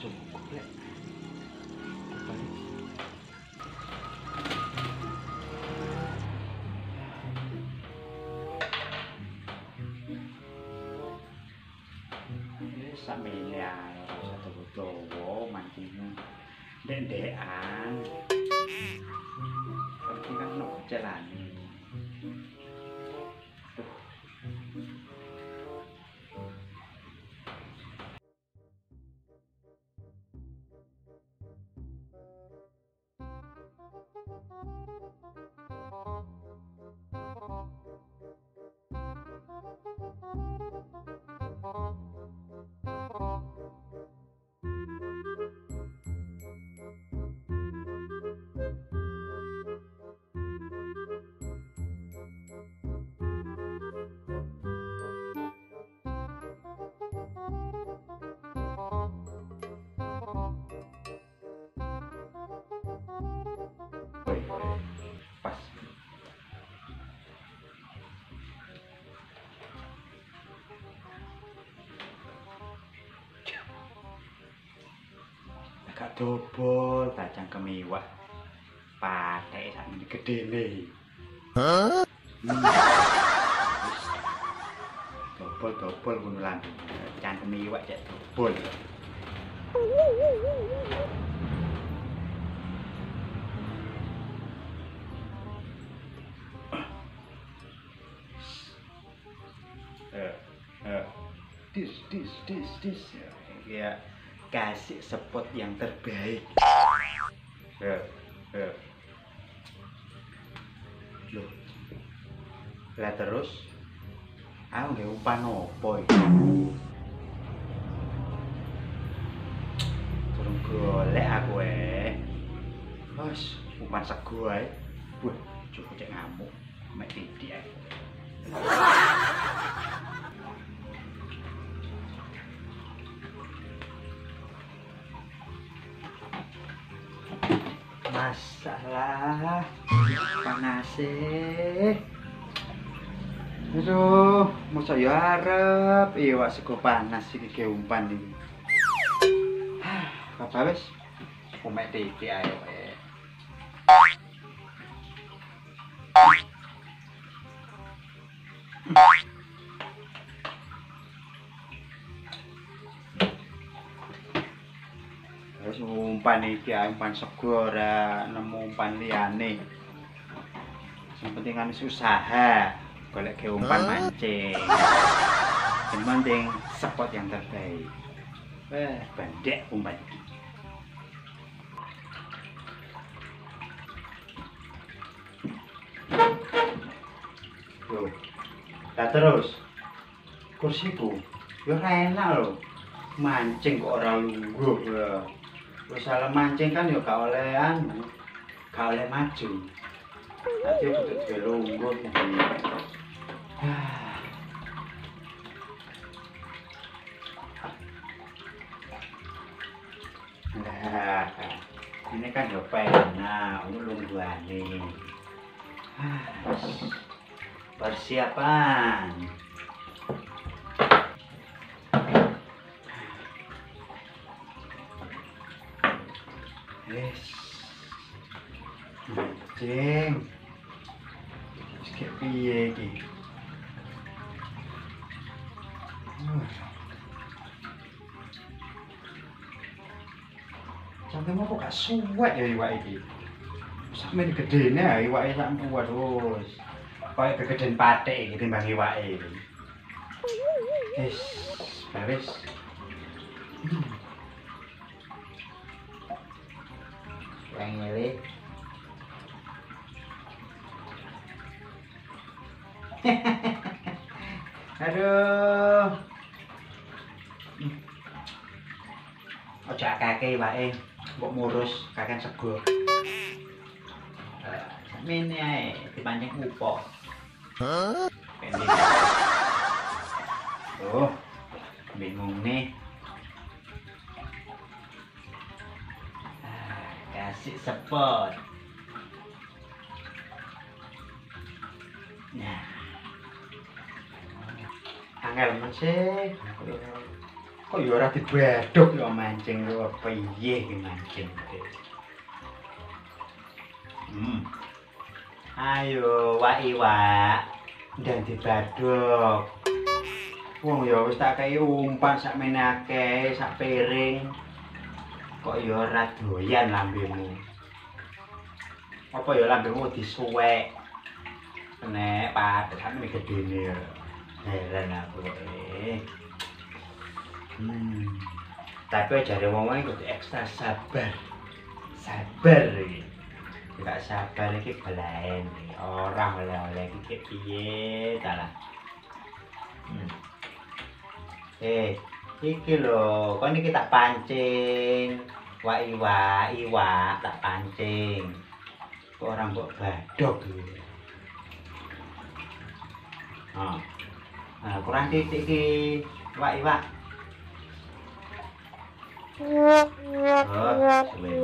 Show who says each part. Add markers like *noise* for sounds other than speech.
Speaker 1: จุ่มเนี่ยสามีเลียสาธุโตโวมันจริงเด่นเดอ่านคนที่นั่งหนุ่มจะหลานนี่ dobol kacang kemiwak. Patek sak ini gedene hmm. dobol dobol ngono lan. Kacang kemiwak cek dobol Eh, eh. dis dis dis dis. Ya kasih spot yang terbaik eh, eh. loh lah terus aku nggak umpan opo iki turun golek aku eh Bos, umpan sego ae. Wah, cukup cek ngamuk. Mek titik ae. Masalah panase. Aduh, masa ya arep iya sego panas iki ge umpan iki. *sighs* Apa wis? Umek titik ae wae. *laughs* Wis umpan iki umpan sego ora nemu umpan liyane. Sing penting kan usaha golek ke umpan mancing. Yang penting spot yang terbaik. Eh, bandek umpan iki. Loh. Lah terus kursiku ya enak lho. Mancing kok ora lungguh ya. Salah mancing kan ya gak oleh anu. Gak oleh maju. Nanti kudu duwe lungguh iki. Ah. Lah, ini kan ya penak, ini. Ah. Persiapan. Mancing. Wis kayak piye iki? Sampai mau kok suwek ya iwak iki. Sampe gedene ya iwake sak waduh. Kayak kegedean patek iki timbang iwake iki. Wis, bạn này đi. *laughs* Hello. Ở trả cà cây bà em. Bộ mô rô cà cây sạc cửa. Ờ, Mình này thì bạn nhắc ngủ bỏ. Hả? Mình ngủ nè. Kasih spot. Nah. Angel sih. Kok ya ora dibedhok ya mancing yo piye iki mancing. Hmm. Ayo, wak iwak. Ndang dibadhok. Wong ya wis tak kei umpan sak menake, sak piring. Kok ya ora doyan lambemu. Apa ya lambemu disuwek? Nek padatan iki gedene ya. Heran aku eh. Hmm. Tapi jare wong-wong kudu ekstra sabar. Sabar iki. Enggak sabar iki belaen. Ora oleh-oleh iki piye dalah. Hmm. Eh, iki lho, kon iki tak pancing. Wak iwa, iwa tak pancing. Kok ora mbok badhok iki. Ah. Nah, kurang titik iki. Wak iwa. Oh, semen.